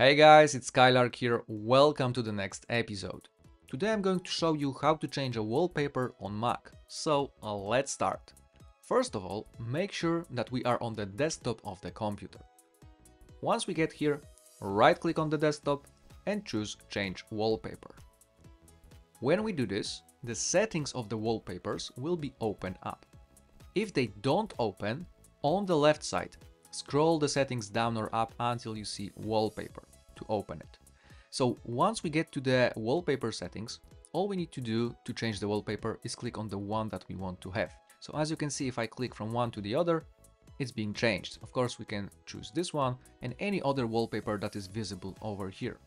Hey guys, it's Skylark here, welcome to the next episode. Today I'm going to show you how to change a wallpaper on Mac, so uh, let's start. First of all, make sure that we are on the desktop of the computer. Once we get here, right click on the desktop and choose change wallpaper. When we do this, the settings of the wallpapers will be opened up. If they don't open, on the left side, scroll the settings down or up until you see wallpaper to open it. So once we get to the wallpaper settings, all we need to do to change the wallpaper is click on the one that we want to have. So as you can see, if I click from one to the other, it's being changed. Of course, we can choose this one and any other wallpaper that is visible over here.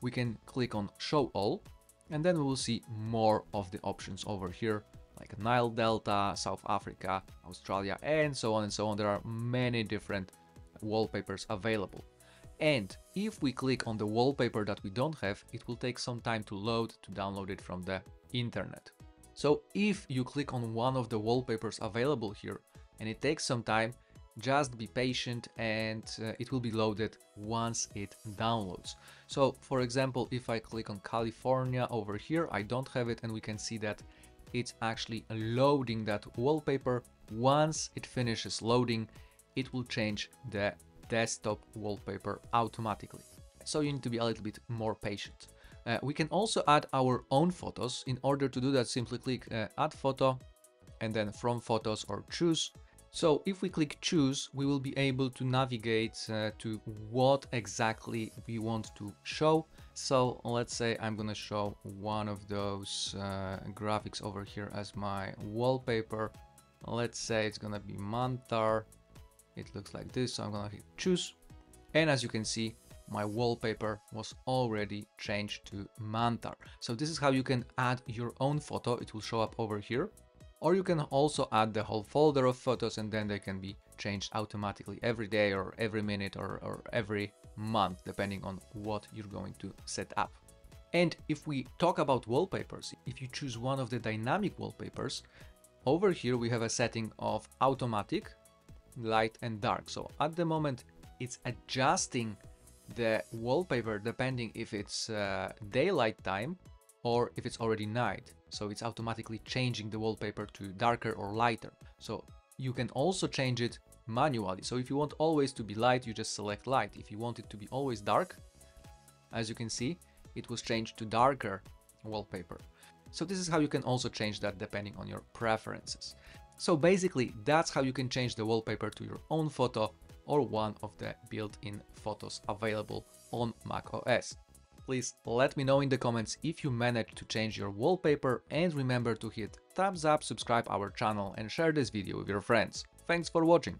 We can click on show all and then we will see more of the options over here like Nile Delta, South Africa, Australia, and so on and so on. There are many different wallpapers available. And if we click on the wallpaper that we don't have, it will take some time to load to download it from the internet. So if you click on one of the wallpapers available here and it takes some time, just be patient and uh, it will be loaded once it downloads. So for example, if I click on California over here, I don't have it and we can see that it's actually loading that wallpaper. Once it finishes loading, it will change the desktop wallpaper automatically. So you need to be a little bit more patient. Uh, we can also add our own photos. In order to do that, simply click uh, add photo and then from photos or choose. So if we click choose, we will be able to navigate uh, to what exactly we want to show. So let's say I'm gonna show one of those uh, graphics over here as my wallpaper. Let's say it's gonna be Mantar. It looks like this, so I'm gonna hit choose. And as you can see, my wallpaper was already changed to Mantar. So this is how you can add your own photo. It will show up over here. Or you can also add the whole folder of photos and then they can be changed automatically every day or every minute or, or every month, depending on what you're going to set up. And if we talk about wallpapers, if you choose one of the dynamic wallpapers, over here we have a setting of automatic, light and dark. So at the moment it's adjusting the wallpaper depending if it's uh, daylight time or if it's already night. So it's automatically changing the wallpaper to darker or lighter. So you can also change it manually. So if you want always to be light, you just select light. If you want it to be always dark, as you can see, it was changed to darker wallpaper. So this is how you can also change that depending on your preferences. So basically, that's how you can change the wallpaper to your own photo or one of the built-in photos available on macOS. Please let me know in the comments if you managed to change your wallpaper and remember to hit thumbs up, subscribe our channel and share this video with your friends. Thanks for watching!